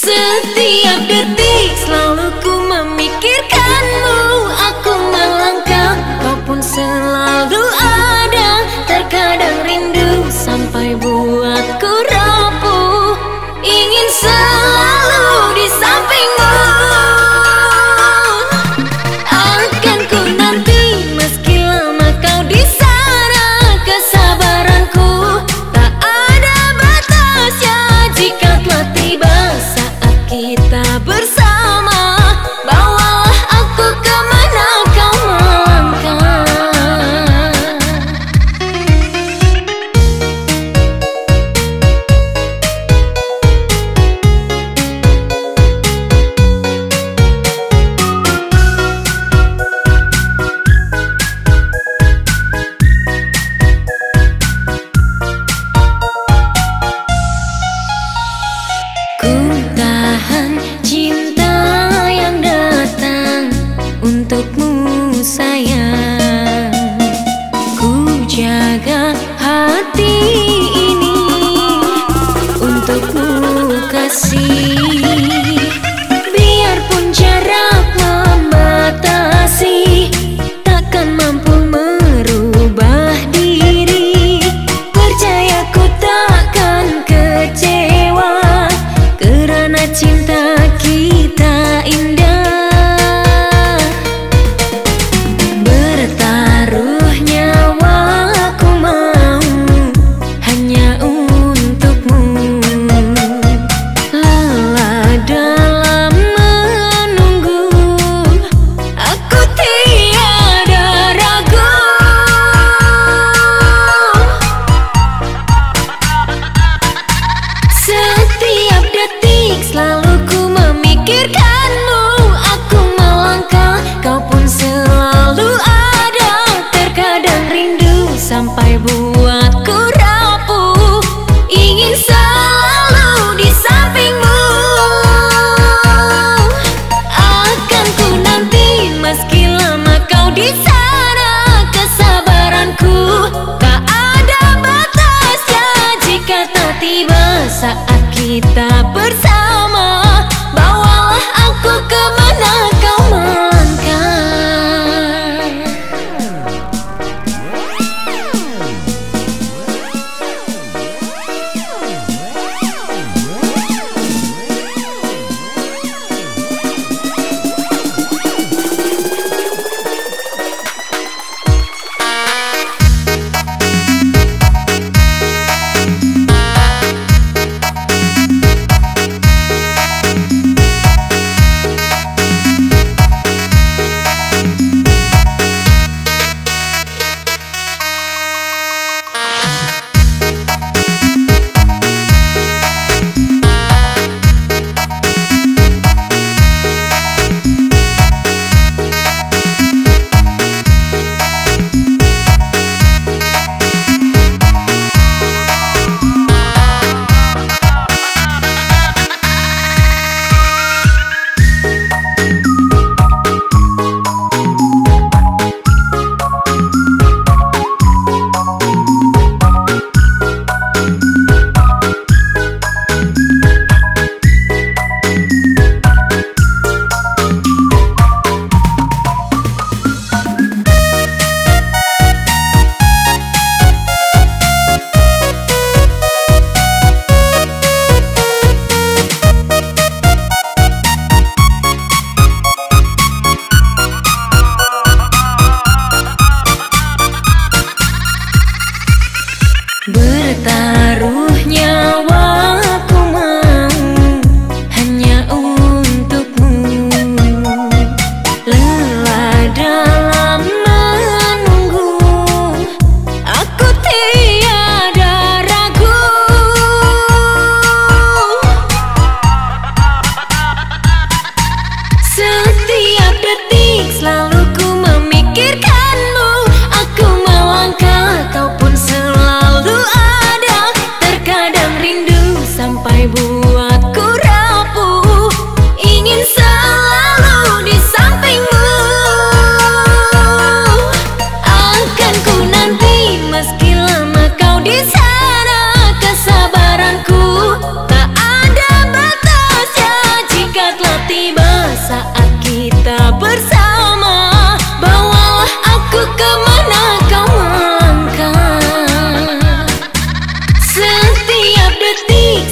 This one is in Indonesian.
Setiap detik selalu ku memikirkanmu. Aku melangkah, kau pun selalu ada. Terkadang rindu sampai kita bersama.